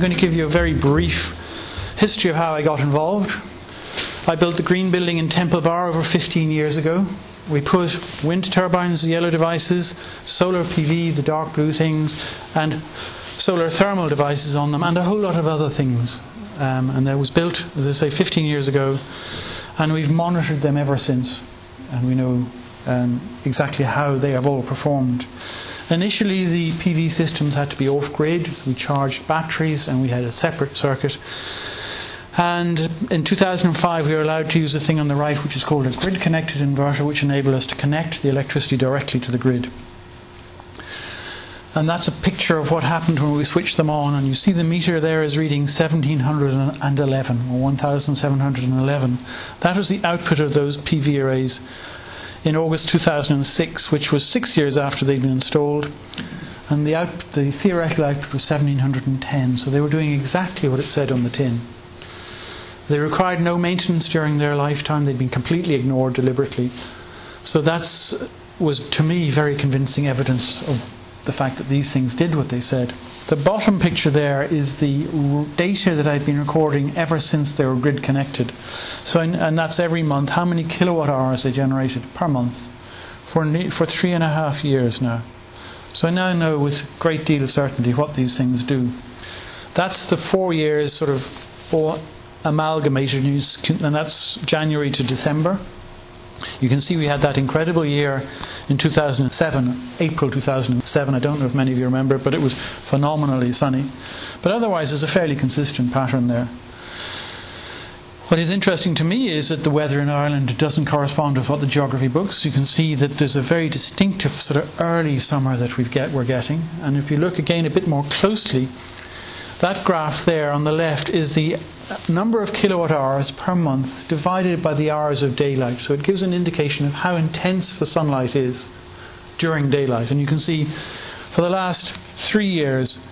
I'm going to give you a very brief history of how I got involved. I built the green building in Temple Bar over 15 years ago. We put wind turbines, the yellow devices, solar PV, the dark blue things, and solar thermal devices on them, and a whole lot of other things. Um, and that was built, as I say, 15 years ago, and we've monitored them ever since. And we know um, exactly how they have all performed. Initially, the PV systems had to be off grid. We charged batteries and we had a separate circuit. And in 2005, we were allowed to use a thing on the right which is called a grid connected inverter, which enabled us to connect the electricity directly to the grid. And that's a picture of what happened when we switched them on. And you see the meter there is reading 1711 or 1711. That was the output of those PV arrays in August 2006, which was six years after they'd been installed. And the, the theoretical output was 1710, so they were doing exactly what it said on the tin. They required no maintenance during their lifetime, they'd been completely ignored deliberately. So that was, to me, very convincing evidence of the fact that these things did what they said. The bottom picture there is the data that I've been recording ever since they were grid connected. So, and that's every month, how many kilowatt hours they generated per month for, for three and a half years now. So I now know with great deal of certainty what these things do. That's the four years sort of all amalgamated news, and that's January to December. You can see we had that incredible year in 2007, April 2007. I don't know if many of you remember, but it was phenomenally sunny. But otherwise, there's a fairly consistent pattern there. What is interesting to me is that the weather in Ireland doesn't correspond with what the geography books. You can see that there's a very distinctive sort of early summer that we get, we're getting. And if you look again a bit more closely, that graph there on the left is the number of kilowatt hours per month divided by the hours of daylight. So it gives an indication of how intense the sunlight is during daylight. And you can see for the last three years,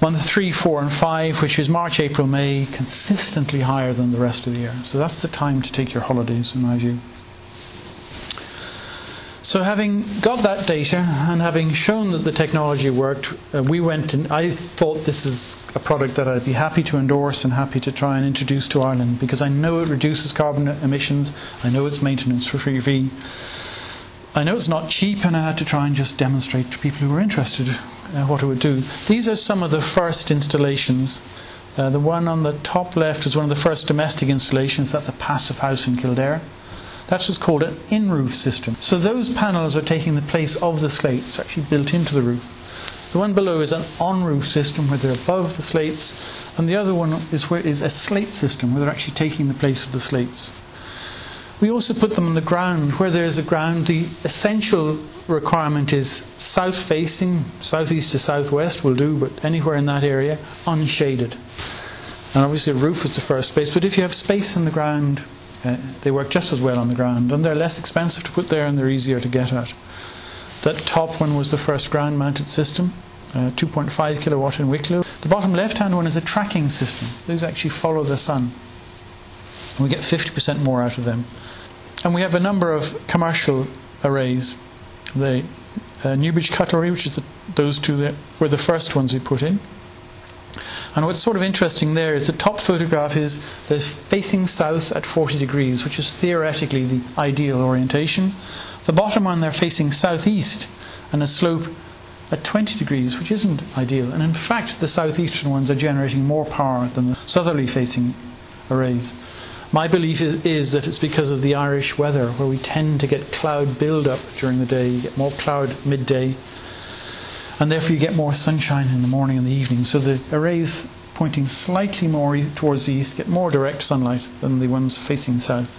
month three, four, and five, which is March, April, May, consistently higher than the rest of the year. So that's the time to take your holidays, in my view. So, having got that data and having shown that the technology worked, uh, we went and I thought this is a product that I'd be happy to endorse and happy to try and introduce to Ireland because I know it reduces carbon emissions, I know it's maintenance for free. I know it's not cheap, and I had to try and just demonstrate to people who were interested uh, what it would do. These are some of the first installations. Uh, the one on the top left is one of the first domestic installations. That's a passive house in Kildare. That's what's called an in-roof system. So those panels are taking the place of the slates, actually built into the roof. The one below is an on-roof system where they're above the slates, and the other one is where is a slate system where they're actually taking the place of the slates. We also put them on the ground. Where there's a ground, the essential requirement is south facing, southeast to southwest will do, but anywhere in that area, unshaded. And obviously, a roof is the first space, but if you have space in the ground, uh, they work just as well on the ground, and they're less expensive to put there and they're easier to get at. That top one was the first ground mounted system, uh, 2.5 kilowatt in Wicklow. The bottom left hand one is a tracking system. Those actually follow the sun. And we get 50% more out of them. And we have a number of commercial arrays. The uh, Newbridge Cutlery, which is the, those two were the first ones we put in. And what's sort of interesting there is the top photograph is they're facing south at 40 degrees, which is theoretically the ideal orientation. The bottom one they're facing southeast and a slope at 20 degrees, which isn't ideal. And in fact, the southeastern ones are generating more power than the southerly facing arrays. My belief is, is, that it's because of the Irish weather, where we tend to get cloud build-up during the day. You get more cloud midday, and therefore you get more sunshine in the morning and the evening. So the arrays pointing slightly more towards the east get more direct sunlight than the ones facing south.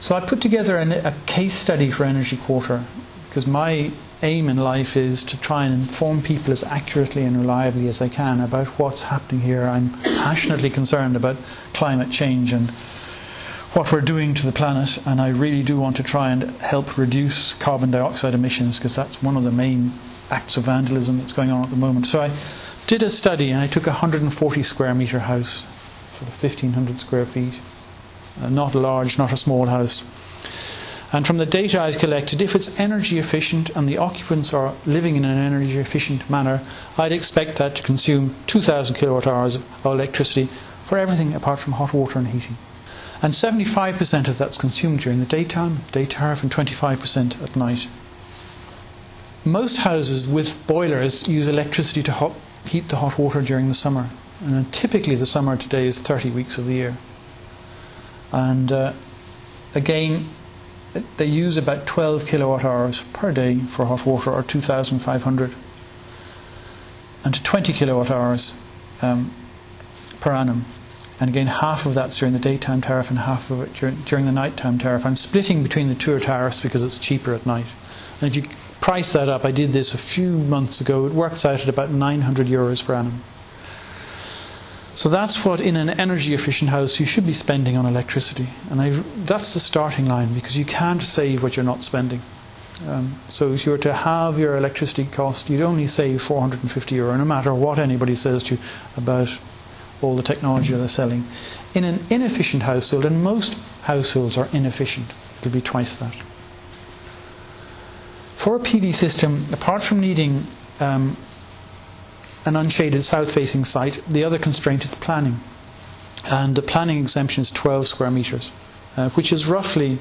So I put together a, a case study for Energy Quarter because my aim in life is to try and inform people as accurately and reliably as I can about what's happening here. I'm passionately concerned about climate change and what we're doing to the planet, and I really do want to try and help reduce carbon dioxide emissions because that's one of the main acts of vandalism that's going on at the moment. So I did a study and I took a 140 square metre house, sort of 1500 square feet, uh, not a large, not a small house. And from the data I've collected, if it's energy efficient and the occupants are living in an energy efficient manner, I'd expect that to consume 2,000 kilowatt hours of electricity for everything apart from hot water and heating. And 75% of that's consumed during the daytime, day tariff, and 25% at night. Most houses with boilers use electricity to hot, heat the hot water during the summer. And typically the summer today is 30 weeks of the year. And uh, again, they use about 12 kilowatt hours per day for hot water, or 2,500, and 20 kilowatt hours um, per annum. And again, half of that's during the daytime tariff and half of it during, during the nighttime tariff. I'm splitting between the two tariffs because it's cheaper at night. And if you price that up, I did this a few months ago, it works out at about 900 euros per annum. So that's what in an energy efficient house you should be spending on electricity. And I've, that's the starting line because you can't save what you're not spending. Um, so if you were to have your electricity cost, you'd only save 450 euro, no matter what anybody says to you about all the technology they're selling. In an inefficient household, and most households are inefficient, it'll be twice that. For a PV system, apart from needing um, an unshaded south facing site, the other constraint is planning. And the planning exemption is 12 square metres, uh, which is roughly,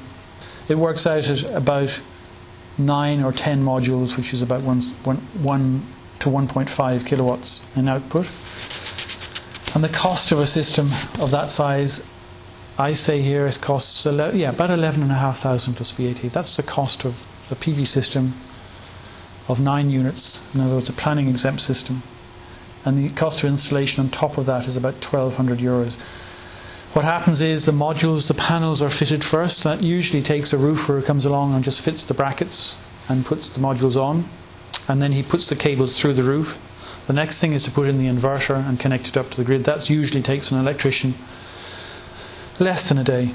it works out at about 9 or 10 modules, which is about 1, 1, 1 to 1.5 kilowatts in output. And the cost of a system of that size, I say here, it costs yeah, about 11,500 plus VAT. That's the cost of a PV system of 9 units, in other words, a planning exempt system and the cost of installation on top of that is about 1200 euros. What happens is the modules, the panels are fitted first. That usually takes a roofer who comes along and just fits the brackets and puts the modules on, and then he puts the cables through the roof. The next thing is to put in the inverter and connect it up to the grid. That usually takes an electrician less than a day.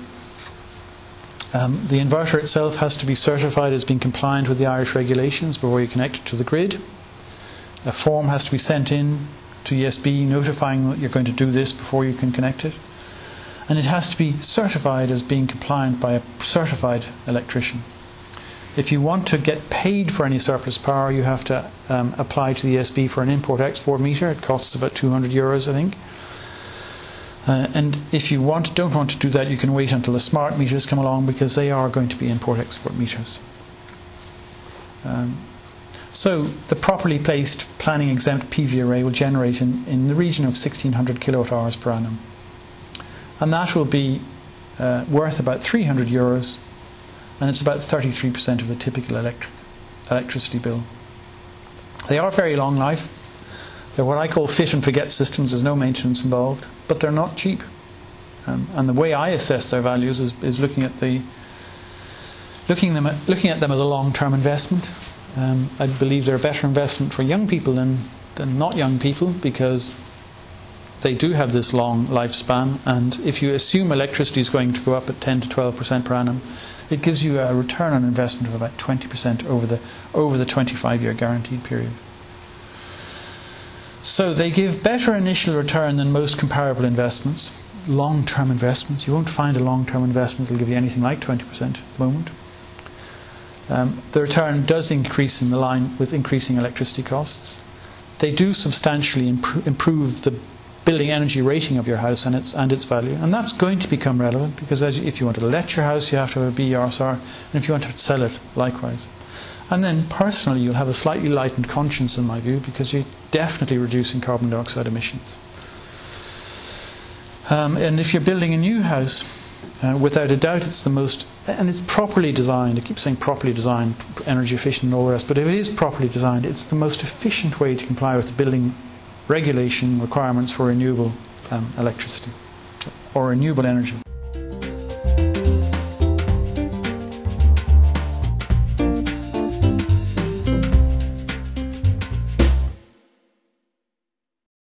Um, the inverter itself has to be certified as being compliant with the Irish regulations before you connect it to the grid. A form has to be sent in to ESB notifying that you're going to do this before you can connect it. And it has to be certified as being compliant by a certified electrician. If you want to get paid for any surplus power, you have to um, apply to the ESB for an import export meter. It costs about 200 euros, I think. Uh, and if you want, don't want to do that, you can wait until the smart meters come along because they are going to be import export meters. Um, so the properly placed planning exempt PV array will generate in, in the region of 1600 kilowatt hours per annum. And that will be uh, worth about 300 euros and it's about 33% of the typical electric, electricity bill. They are very long life. They're what I call fit and forget systems. There's no maintenance involved, but they're not cheap. Um, and the way I assess their values is, is looking at the looking them at, looking at them as a long-term investment. Um, I believe they're a better investment for young people than, than not young people because they do have this long lifespan. And if you assume electricity is going to go up at 10 to 12 percent per annum, it gives you a return on investment of about 20 percent over the over the 25 year guaranteed period. So they give better initial return than most comparable investments. Long term investments. You won't find a long term investment that will give you anything like 20% at the moment. Um, the return does increase in the line with increasing electricity costs. They do substantially imp- improve the building energy rating of your house and its and its value, and that's going to become relevant because as if you want to let your house, you have to have a BER cert, and if you want to sell it, likewise. And then personally, you'll have a slightly lightened conscience, in my view, because you're definitely reducing carbon dioxide emissions. Um, and if you're building a new house, uh, without a doubt, it's the most, and it's properly designed. I keep saying properly designed, energy efficient, and all the rest, but if it is properly designed, it's the most efficient way to comply with the building regulation requirements for renewable um, electricity or renewable energy.